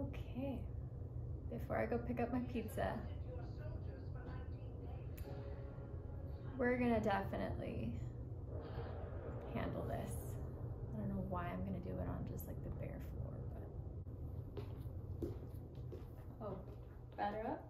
Okay, before I go pick up my pizza, we're gonna definitely handle this. I don't know why I'm gonna do it on just like the bare floor, but. Oh, batter up.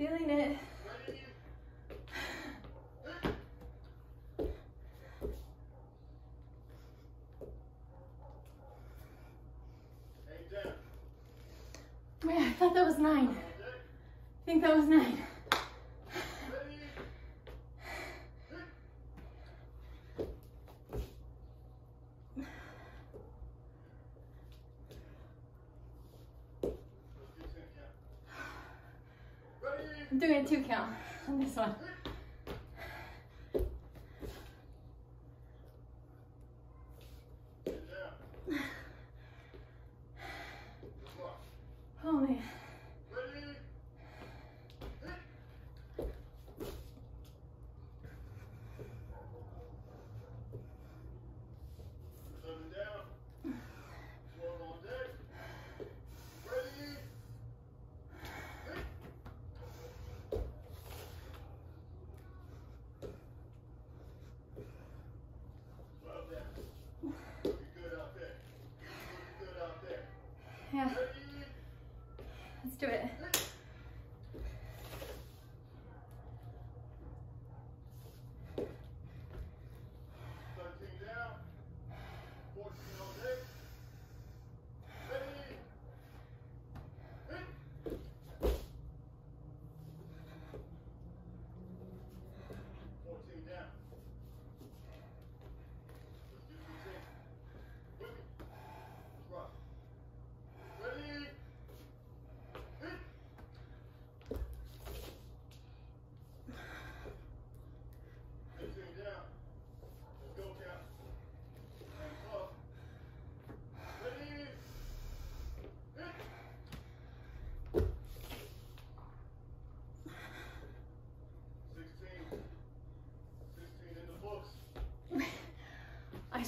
Feeling it. Man, I thought that was nine. I think that was nine. doing two count on this one.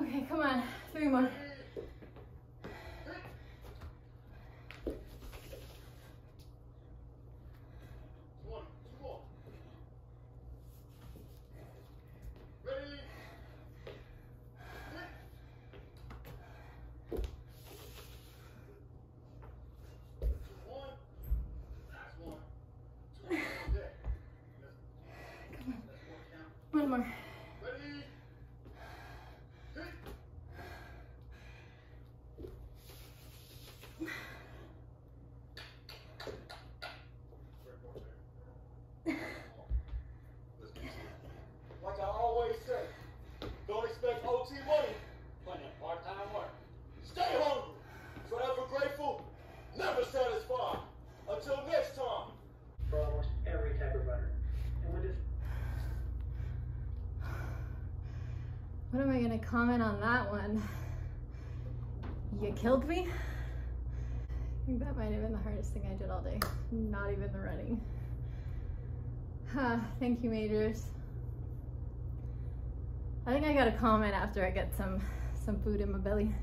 Okay, come on. Three more. One. More What am I gonna comment on that one? You killed me? I think that might have been the hardest thing I did all day. Not even the running. Huh, thank you, Majors. I think I gotta comment after I get some some food in my belly.